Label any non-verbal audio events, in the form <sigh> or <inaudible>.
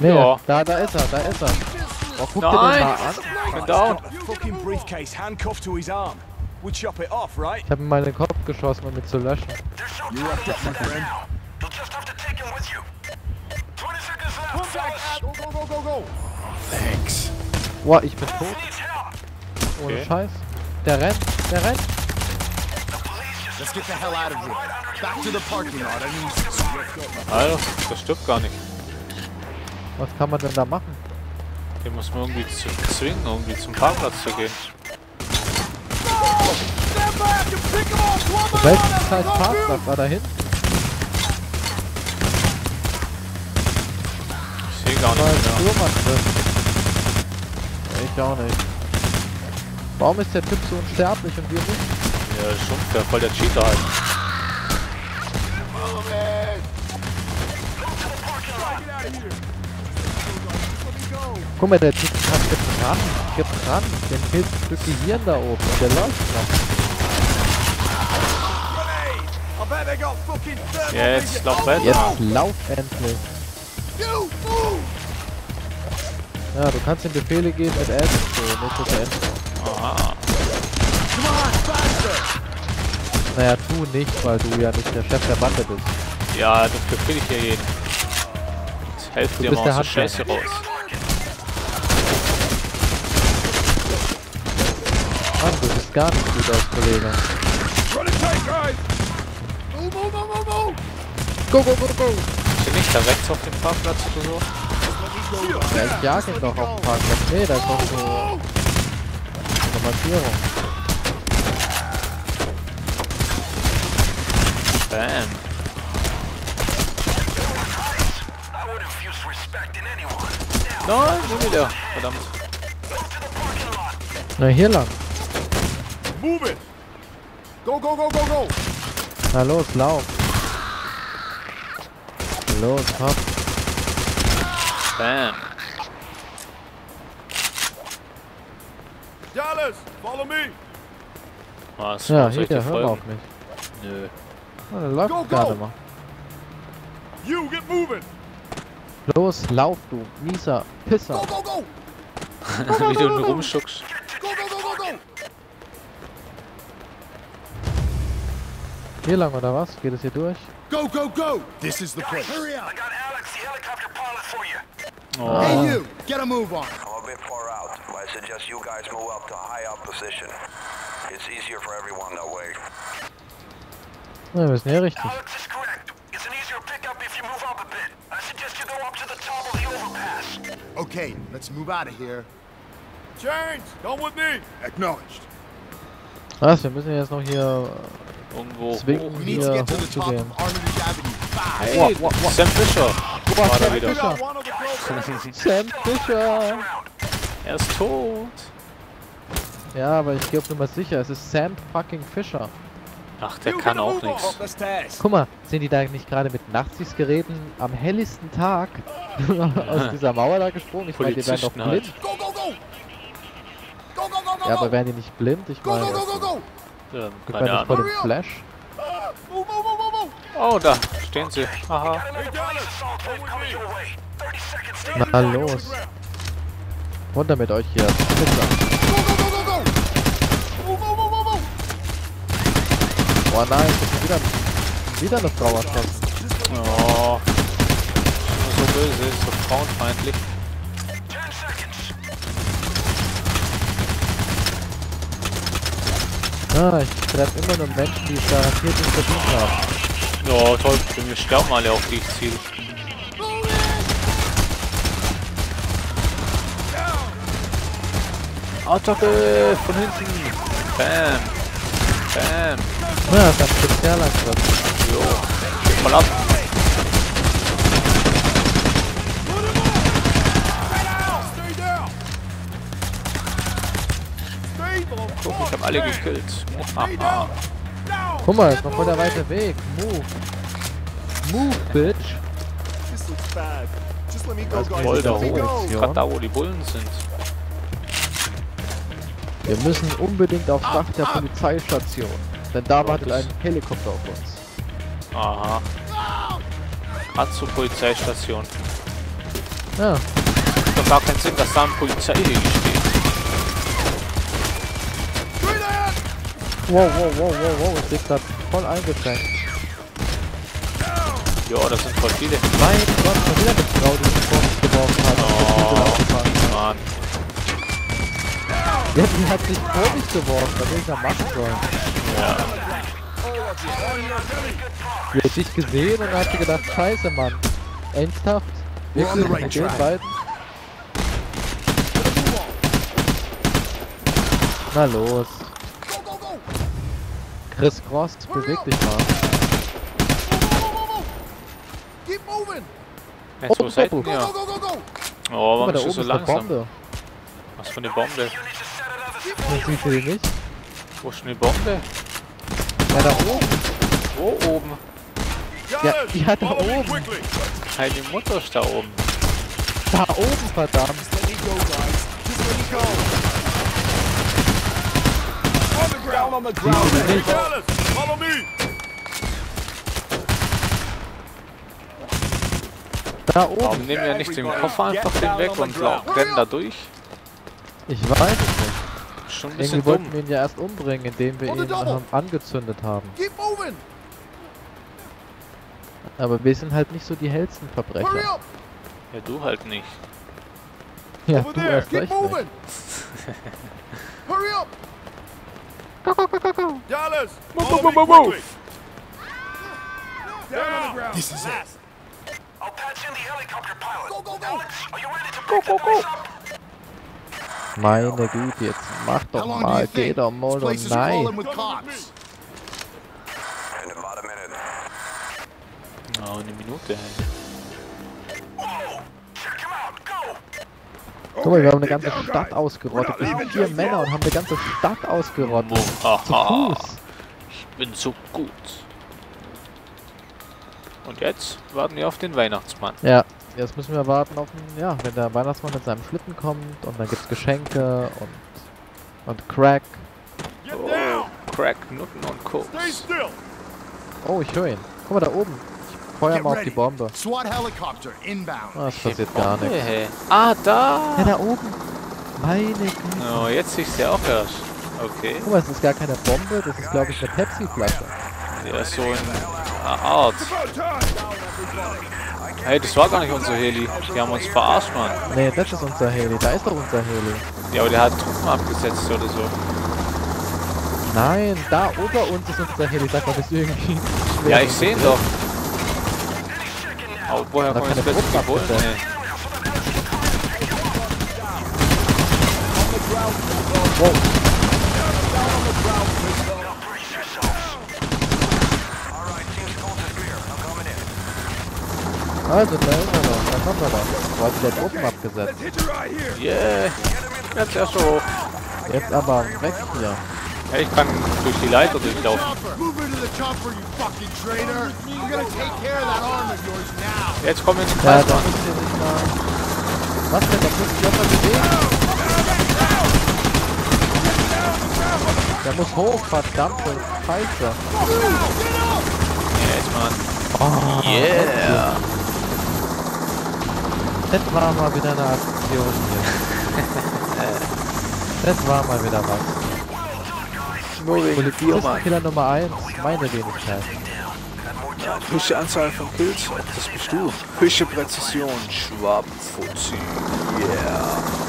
Nee, Ja. da, da ist er, da ist er. Oh, guck dir den mal an. bin down. Fucking briefcase handcuffed to his arm. We chop it off, right? Ich hab ihm mal in den Kopf geschossen, um ihn zu löschen. You wrapped up, my friend. You'll just have to take him with you. 20 seconds left, fellas. Go, go, go, go, go. Thanks. Boah, ich bin tot. Ohne Okay. Scheiß. Der rennt, der rennt. Let's get the hell out of here. Back to the parking lot. I mean, Alter, das stimmt gar nicht. Was kann man denn da machen? Den muss man irgendwie zu zwingen, irgendwie zum Parkplatz zu gehen. Auf welchem scheiß Parkplatz war da hinten? Ich sehe gar nicht mehr. Ich auch nicht. Warum ist der Typ so unsterblich und wir nicht? Ja, das ist schon fair, voll der Cheater halt. Guck mal, der Typ hat gebrannt, gebrannt. Dem fehlt ein Stück Gehirn da oben und der läuft noch. Jetzt lauf weiter. Jetzt lauf endlich. Ja, du kannst ihm Befehle geben mit S, so, nicht mit N. Aha. Naja, tu nicht, weil du ja nicht der Chef der Bande bist. Ja, dafür krieg ich ja jeden. Helft Du dir mal aus der. Scheiße raus. Mann, du siehst gar nicht gut aus, Kollege. Go, go, go, go! Der nicht da rechts auf dem Parkplatz oder so? Ja, ich jag ihn doch auf dem Parkplatz. Nee, da ist doch so eine Markierung. Bam. I would infuse respect in anyone. Nein, nie wieder. Verdammt. Na, hier lang. Move it. Go, go, go, go, go. Na los, lauf. Los, hopp. Bam. Dallas, follow me. Was? Ja, ich dir hier, hör mal auf folgen? mich. Nö. Na, der läuft Go, go. gerade mal. You get moving. Los, lauf, du mieser Pisser. Go, go, go. <laughs> Wie du ihn rumschuckst. Go, go, go. Hier lang oder was? Geht es hier durch? Go, go, go. This is the place. Hurry up. I got Alex, the helicopter pilot, for you. Oh. Hey, you. Get a move on. I'm a bit far out. I suggest you guys move up to a high up position. It's easier for everyone that way. Na, wir müssen hier richtig. Alex is correct. It's an easier pickup if you move up a bit. I suggest you go up to the top of the overpass. Okay, let's move out of here. James, come with me. Acknowledged. Was? Wir müssen jetzt noch hier Irgendwo zwingen, hoch. Need to hier get to the top hochzugehen. of Armitage Avenue. Fast. Hey, Sam Fisher. Boah, War da Sam. One of the girls. <laughs> Sam Fisher. Er ist tot. Ja, aber ich gehe auf Nummer sicher. Es ist Sam fucking Fisher. Ach, der kann auch nichts. Guck mal, sind die da nicht gerade mit Nachtsichtgeräten am helllichten Tag <laughs> aus dieser Mauer da gesprungen? Ich meine, die wären doch Polizisten halt. blind. Go, go, go. Ja, aber wären die nicht blind? Ich Go, meine, go, go, go, go. Ähm, gibt keine nicht vor Ahnung. dem Flash? Oh, da stehen sie. Aha. Got another police assault wave coming your way. 30 seconds to Na los. Runter mit euch hier. Boah nein, hab wieder, wieder eine Frau erschossen. Oh. So böse, so frauenfeindlich. Ah, ich treffe immer nur Menschen, die es garantiert nicht verdient haben. Ja, toll. Wir sterben alle auf die Ziel. Attacke von hinten. Bam. Bam. Ja, das ist ein Spezialangriff. Jo. Mal ab. Alle gekillt. Guck mal, ist noch voll der weite Weg. Move. Move, bitch. Das. Voll da hoch. Gerade da, wo die Bullen sind. Wir müssen unbedingt aufs Dach der Polizeistation. Denn da wartet ein Helikopter auf uns. Aha. Gerade zur Polizeistation. Ja, Macht doch gar keinen Sinn, dass da ein Polizeiheli steht. Wow, wow, wow, wow, wow, ich lieg grad voll eingeschränkt. Ja, das sind voll viele. Mein Gott, schon wieder eine Frau, die mich vor mich geworfen hat. Oh, Mann. Ja, die hat sich vor mich geworfen, was soll ich da machen sollen? Ja. Die hat dich gesehen und hat sie gedacht, scheiße, Mann. Ernsthaft? Wirklich? Mit den beiden? Na los. Chris Cross, beweg dich mal. Keep moving. Jetzt, Oh, oh, ihr? Go, go, go, go. Oh, warum da bist du oben so ist eine langsam? Bombe. Was für eine Bombe? Das siehst du die nicht? Wo ist denn die Bombe? Ja, da oben. Wo oben? Ja, ja da oben. Heile Mutter ist da oben. Da oben, verdammt. Let me go, guys. Just let me go. Ground, on the ground. Nicht? Follow me. Da oben. Warum nehmen wir nicht den Koffer einfach den weg und rennen da durch? Ich weiß es nicht. Schon ein Irgendwie bisschen wollten dumm. wir ihn ja erst umbringen, indem wir ihn angezündet haben. Keep moving. Aber wir sind halt nicht so die hellsten Verbrecher. Ja, du halt nicht. Ja, du erst recht nicht. <laughs> moving. Hurry up. Dallas. Follow me quickly. Down on the ground. This is it. I'll patch in the helicopter pilot. Go, go, go. Alex, are you ready to pick the place up? Meine Güte, jetzt mach How doch long do you mal, geh think? doch mal, This doch place is crawling nein. with cops. In about a minute. Oh, eine Minute. Check Guck mal, wir haben eine ganze Stadt ausgerottet. Wir sind vier Männer und haben eine ganze Stadt ausgerottet. Zu. Fuß. Ich bin so gut. Und jetzt warten wir auf den Weihnachtsmann. Ja, jetzt müssen wir warten auf den, ja, wenn der Weihnachtsmann mit seinem Schlitten kommt und dann gibt's Geschenke und, und Crack. Oh. Crack, Nutten und Koks. Stay still. Oh, ich höre ihn. Guck mal da oben. Ich feuer mal auf die. Bombe. SWAT helicopter inbound. Ah, es passiert gar nichts. hey. Ah, da! Ja, da oben. Meine Güte. Oh, jetzt siehst du ja auch erst. Okay. Guck mal, es ist gar keine Bombe, das ist glaube ich eine Pepsi-Flasche. Der ist so in einer Art. Hey, das war gar nicht unser Heli. Die haben uns verarscht, Mann. Nee, das ist unser Heli, da ist doch unser Heli. Ja, aber der hat Truppen abgesetzt oder so. Nein, da ober uns ist unser Heli, sag mal, das ist irgendwie schwer. Ja, ich sehe ihn doch. Aber woher Da kommen jetzt keine plötzlich die Truppen Bullen? abgesetzt. Nee. Also, da ist er doch, da kommt er doch. Wo hat der Truppen abgesetzt? Yeah. Jetzt erst hoch. Jetzt aber weg hier. Ja, ich kann durch die Leiter durchlaufen. Jetzt kommen wir in den Kreis. Was denn, da muss sich auch mal bewegen. Der muss hoch, verdammte Scheiße. Yes, Mann. Oh, Yeah. Das war mal wieder eine Aktion hier. <laughs> Das war mal wieder was. Nur wegen Polizistenkiller Nummer 1, meine Wenigkeit. Höchste Anzahl von Kills, das bist du. Höchste Präzision, Schwabenfuzzi. Yeah.